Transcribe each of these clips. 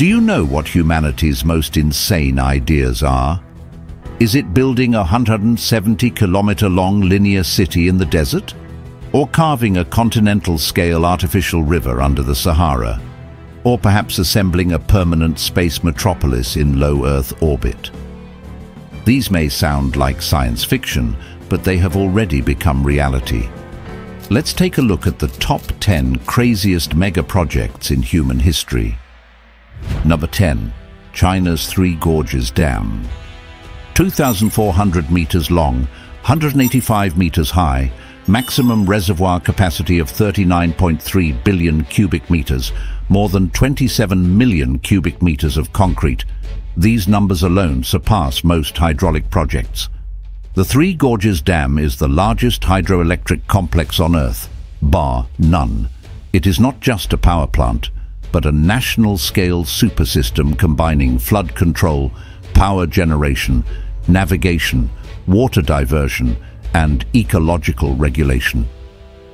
Do you know what humanity's most insane ideas are? Is it building a 170 kilometer long linear city in the desert? Or carving a continental scale artificial river under the Sahara? Or perhaps assembling a permanent space metropolis in low Earth orbit? These may sound like science fiction, but they have already become reality. Let's take a look at the top 10 craziest mega projects in human history. Number 10. China's Three Gorges Dam. 2,400 meters long, 185 meters high, maximum reservoir capacity of 39.3 billion cubic meters, more than 27 million cubic meters of concrete. These numbers alone surpass most hydraulic projects. The Three Gorges Dam is the largest hydroelectric complex on Earth, bar none. It is not just a power plant, but a national-scale super system combining flood control, power generation, navigation, water diversion, and ecological regulation.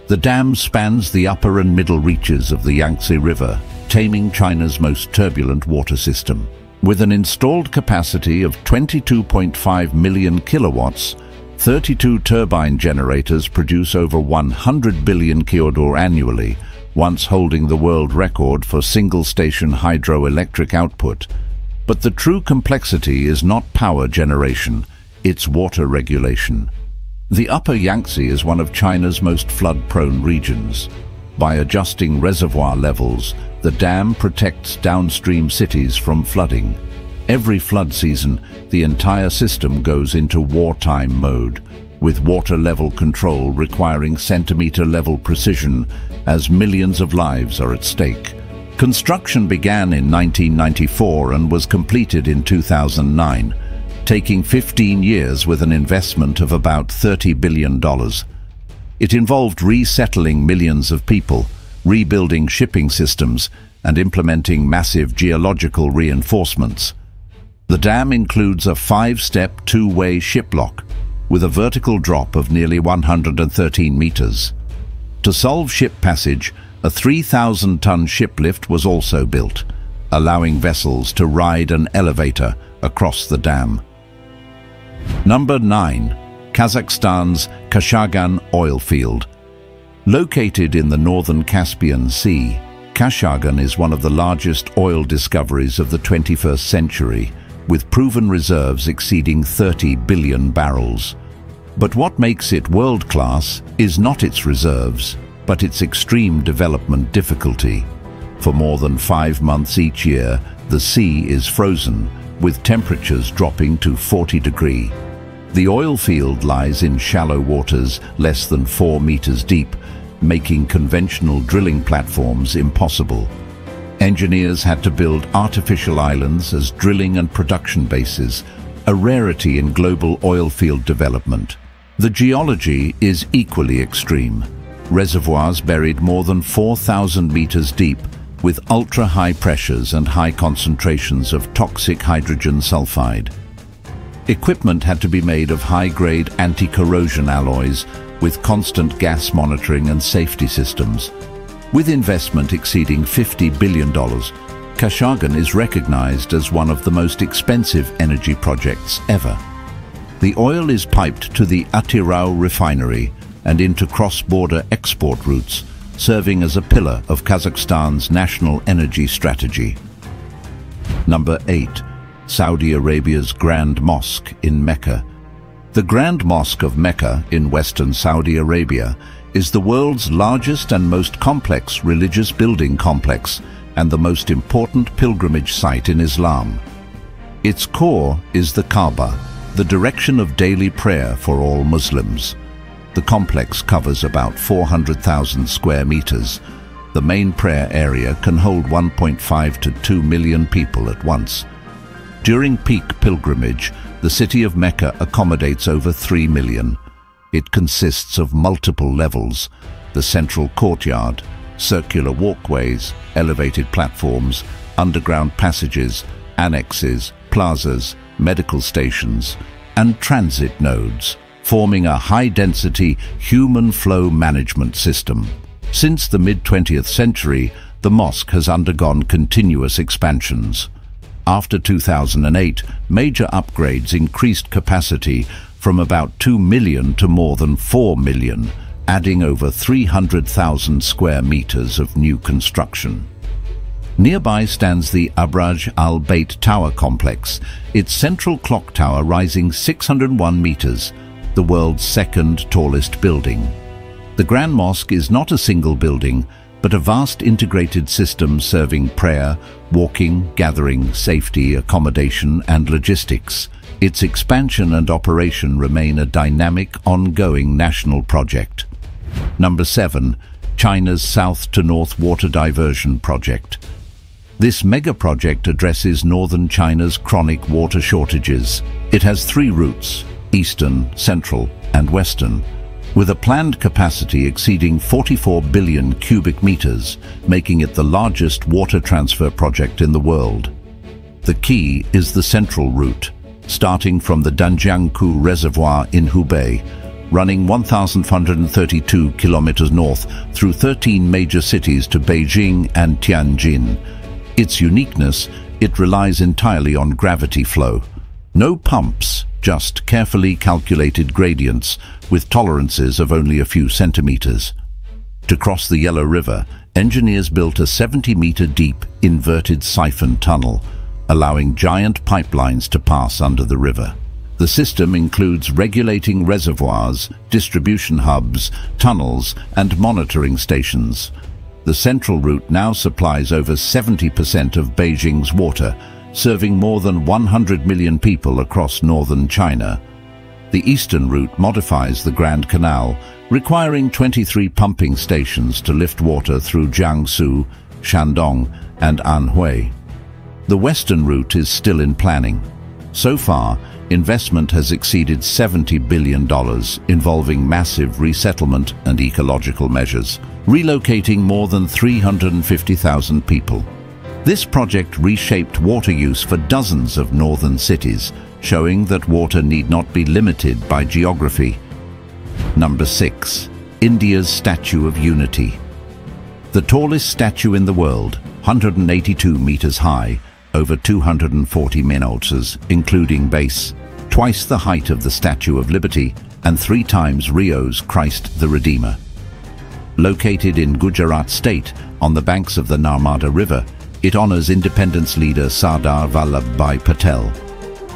The dam spans the upper and middle reaches of the Yangtze River, taming China's most turbulent water system. With an installed capacity of 22.5 million kilowatts, 32 turbine generators produce over 100 billion kilowatts annually, once holding the world record for single-station hydroelectric output. But the true complexity is not power generation, it's water regulation. The upper Yangtze is one of China's most flood-prone regions. By adjusting reservoir levels, the dam protects downstream cities from flooding. Every flood season, the entire system goes into wartime mode, with water level control requiring centimeter-level precision as millions of lives are at stake. Construction began in 1994 and was completed in 2009, taking 15 years with an investment of about $30 billion. It involved resettling millions of people, rebuilding shipping systems, and implementing massive geological reinforcements. The dam includes a five-step two-way ship lock with a vertical drop of nearly 113 meters. To solve ship passage, a 3,000-ton ship lift was also built, allowing vessels to ride an elevator across the dam. Number 9. Kazakhstan's Kashagan oil field. Located in the northern Caspian Sea, Kashagan is one of the largest oil discoveries of the 21st century, with proven reserves exceeding 30 billion barrels. But what makes it world-class is not its reserves, but its extreme development difficulty. For more than five months each year, the sea is frozen, with temperatures dropping to 40 degree. The oil field lies in shallow waters less than four meters deep, making conventional drilling platforms impossible. Engineers had to build artificial islands as drilling and production bases, a rarity in global oil field development. The geology is equally extreme. Reservoirs buried more than 4,000 meters deep with ultra-high pressures and high concentrations of toxic hydrogen sulfide. Equipment had to be made of high-grade anti-corrosion alloys with constant gas monitoring and safety systems. With investment exceeding $50 billion, Kashagan is recognized as one of the most expensive energy projects ever. The oil is piped to the Atyrau refinery and into cross-border export routes, serving as a pillar of Kazakhstan's national energy strategy. Number 8. Saudi Arabia's Grand Mosque in Mecca the Grand Mosque of Mecca in western Saudi Arabia is the world's largest and most complex religious building complex and the most important pilgrimage site in Islam. Its core is the Kaaba, the direction of daily prayer for all Muslims. The complex covers about 400,000 square meters. The main prayer area can hold 1.5 to 2 million people at once. During peak pilgrimage, the city of Mecca accommodates over 3 million. It consists of multiple levels, the central courtyard, circular walkways, elevated platforms, underground passages, annexes, plazas, medical stations, and transit nodes, forming a high-density human flow management system. Since the mid-20th century, the mosque has undergone continuous expansions. After 2008, major upgrades increased capacity from about 2 million to more than 4 million, adding over 300,000 square meters of new construction. Nearby stands the Abraj Al Bait Tower complex, its central clock tower rising 601 meters, the world's second tallest building. The Grand Mosque is not a single building, but a vast integrated system serving prayer, walking, gathering, safety, accommodation and logistics. Its expansion and operation remain a dynamic, ongoing national project. Number 7. China's South to North Water Diversion Project. This mega project addresses northern China's chronic water shortages. It has three routes, eastern, central and western, with a planned capacity exceeding 44 billion cubic meters, making it the largest water transfer project in the world. The key is the central route, starting from the Danjiangkou Reservoir in Hubei, running 1,532 kilometers north through 13 major cities to Beijing and Tianjin. Its uniqueness, it relies entirely on gravity flow. No pumps, just carefully calculated gradients with tolerances of only a few centimeters. To cross the Yellow River, engineers built a 70-meter deep inverted siphon tunnel, allowing giant pipelines to pass under the river. The system includes regulating reservoirs, distribution hubs, tunnels and monitoring stations. The central route now supplies over 70% of Beijing's water, serving more than 100 million people across northern China. The eastern route modifies the Grand Canal, requiring 23 pumping stations to lift water through Jiangsu, Shandong and Anhui. The western route is still in planning. So far, investment has exceeded $70 billion, involving massive resettlement and ecological measures, relocating more than 350,000 people. This project reshaped water use for dozens of northern cities, showing that water need not be limited by geography. Number 6. India's Statue of Unity The tallest statue in the world, 182 meters high, over 240 minutes, including base, twice the height of the Statue of Liberty and three times Rio's Christ the Redeemer. Located in Gujarat state, on the banks of the Narmada River, it honors independence leader Sardar Vallabhbhai Patel.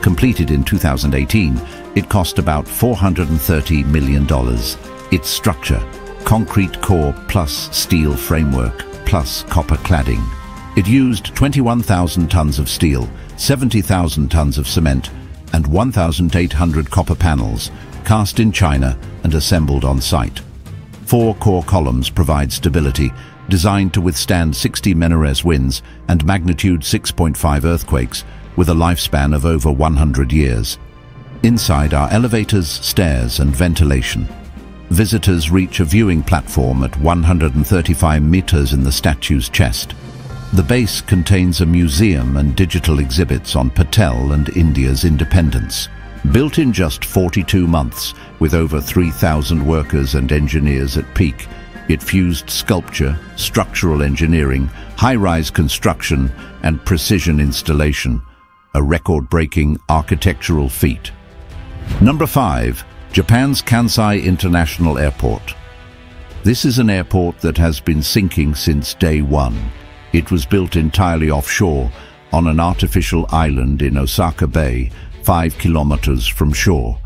Completed in 2018, it cost about $430 million. Its structure, concrete core plus steel framework plus copper cladding. It used 21,000 tons of steel, 70,000 tons of cement and 1,800 copper panels cast in China and assembled on site. Four core columns provide stability designed to withstand 60 Menores winds and magnitude 6.5 earthquakes with a lifespan of over 100 years. Inside are elevators, stairs and ventilation. Visitors reach a viewing platform at 135 meters in the statue's chest. The base contains a museum and digital exhibits on Patel and India's independence. Built in just 42 months, with over 3,000 workers and engineers at peak, it fused sculpture, structural engineering, high-rise construction and precision installation, a record-breaking architectural feat. Number 5. Japan's Kansai International Airport. This is an airport that has been sinking since day one. It was built entirely offshore on an artificial island in Osaka Bay, five kilometers from shore.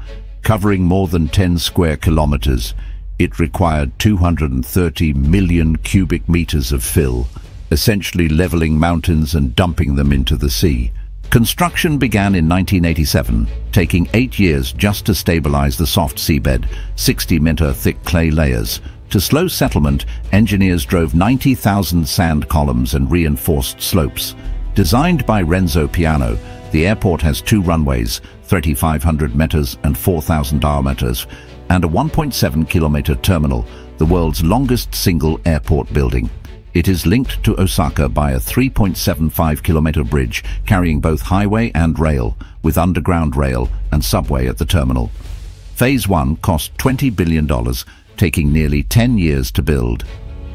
Covering more than 10 square kilometers, it required 230 million cubic meters of fill, essentially leveling mountains and dumping them into the sea. Construction began in 1987, taking eight years just to stabilize the soft seabed, 60-meter thick clay layers. To slow settlement, engineers drove 90,000 sand columns and reinforced slopes. Designed by Renzo Piano, the airport has two runways, 3,500 meters and 4,000 diameters, and a 1.7 kilometer terminal, the world's longest single airport building. It is linked to Osaka by a 3.75 kilometer bridge carrying both highway and rail, with underground rail and subway at the terminal. Phase 1 cost $20 billion, taking nearly 10 years to build.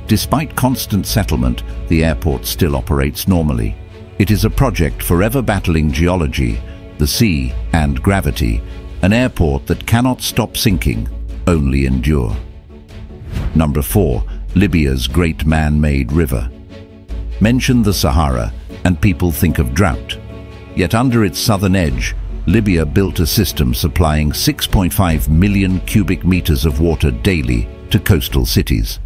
Despite constant settlement, the airport still operates normally. It is a project forever battling geology, the sea and gravity, an airport that cannot stop sinking, only endure. Number 4. Libya's great man-made river. Mention the Sahara and people think of drought. Yet under its southern edge, Libya built a system supplying 6.5 million cubic meters of water daily to coastal cities.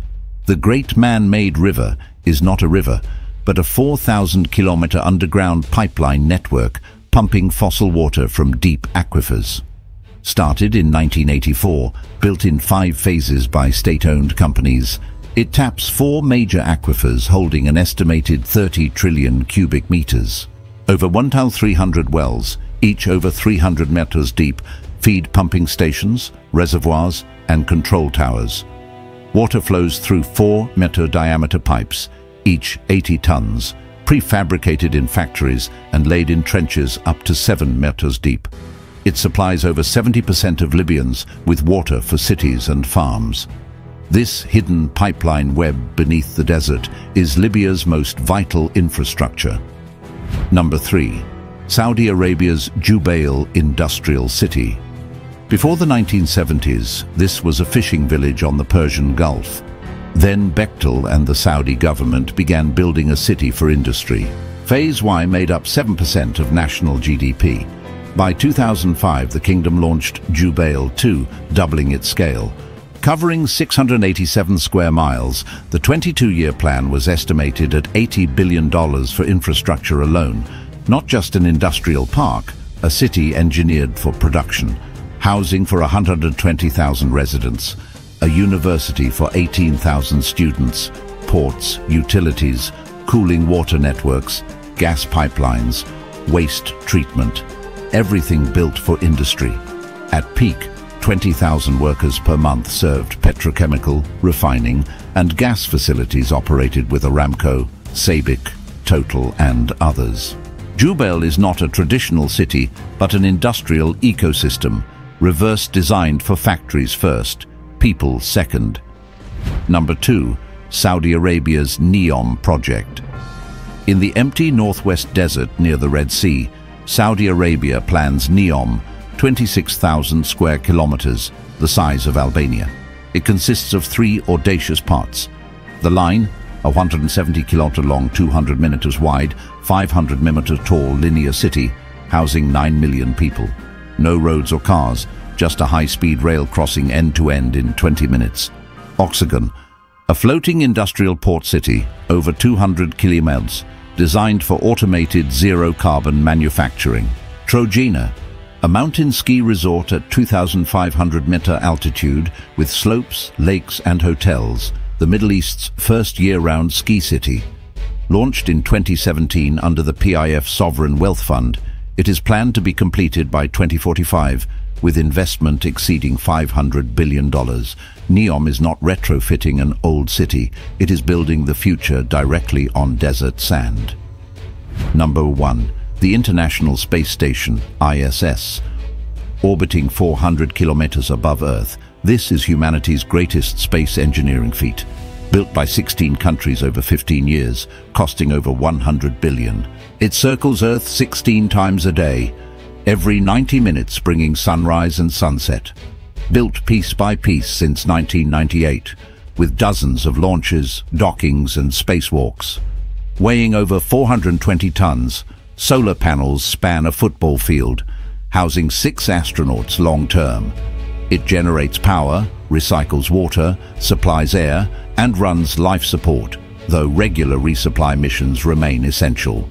The Great Man-Made River is not a river, but a 4,000 kilometer underground pipeline network pumping fossil water from deep aquifers. Started in 1984, built in five phases by state-owned companies, it taps four major aquifers holding an estimated 30 trillion cubic meters. Over 1,300 wells, each over 300 meters deep, feed pumping stations, reservoirs and control towers. Water flows through four meter-diameter pipes, each 80 tons, prefabricated in factories and laid in trenches up to 7 meters deep. It supplies over 70% of Libyans with water for cities and farms. This hidden pipeline web beneath the desert is Libya's most vital infrastructure. Number 3. Saudi Arabia's Jubail Industrial City. Before the 1970s, this was a fishing village on the Persian Gulf. Then Bechtel and the Saudi government began building a city for industry. Phase Y made up 7% of national GDP. By 2005, the kingdom launched Jubail 2, doubling its scale. Covering 687 square miles, the 22-year plan was estimated at $80 billion for infrastructure alone, not just an industrial park, a city engineered for production, housing for 120,000 residents, a university for 18,000 students, ports, utilities, cooling water networks, gas pipelines, waste treatment, everything built for industry. At peak, 20,000 workers per month served petrochemical, refining and gas facilities operated with Aramco, Sabic, Total and others. Jubail is not a traditional city, but an industrial ecosystem, reverse designed for factories first, people second. Number two, Saudi Arabia's NEOM project. In the empty northwest desert near the Red Sea, Saudi Arabia plans NEOM, 26,000 square kilometers, the size of Albania. It consists of three audacious parts. The line, a 170 kilometer long, 200 meters wide, 500 meter tall linear city, housing 9 million people. No roads or cars, just a high-speed rail crossing end-to-end in 20 minutes. Oxagon, a floating industrial port city, over 200 kilometers, designed for automated zero-carbon manufacturing. Trojena, a mountain ski resort at 2,500 meter altitude with slopes, lakes and hotels, the Middle East's first year-round ski city. Launched in 2017 under the PIF Sovereign Wealth Fund, it is planned to be completed by 2045 with investment exceeding $500 billion. NEOM is not retrofitting an old city, it is building the future directly on desert sand. Number 1. The International Space Station, ISS. Orbiting 400 kilometers above Earth, this is humanity's greatest space engineering feat. Built by 16 countries over 15 years, costing over 100 billion. It circles Earth 16 times a day, every 90 minutes bringing sunrise and sunset. Built piece by piece since 1998, with dozens of launches, dockings and spacewalks. Weighing over 420 tons, solar panels span a football field, housing six astronauts long-term. It generates power, recycles water, supplies air and runs life support, though regular resupply missions remain essential.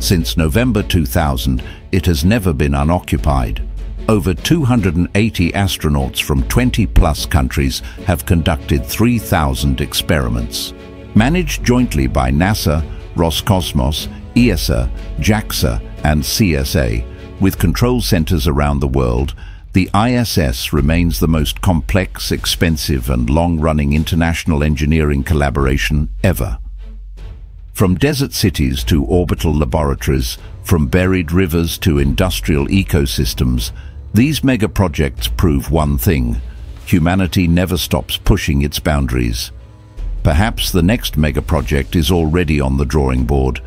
Since November 2000, it has never been unoccupied. Over 280 astronauts from 20-plus countries have conducted 3,000 experiments. Managed jointly by NASA, Roscosmos, ESA, JAXA and CSA, with control centers around the world, the ISS remains the most complex, expensive and long-running international engineering collaboration ever. From desert cities to orbital laboratories, from buried rivers to industrial ecosystems, these megaprojects prove one thing. Humanity never stops pushing its boundaries. Perhaps the next mega project is already on the drawing board.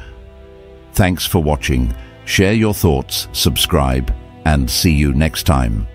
Thanks for watching. Share your thoughts, subscribe, and see you next time.